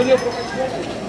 Вы не пропускаете?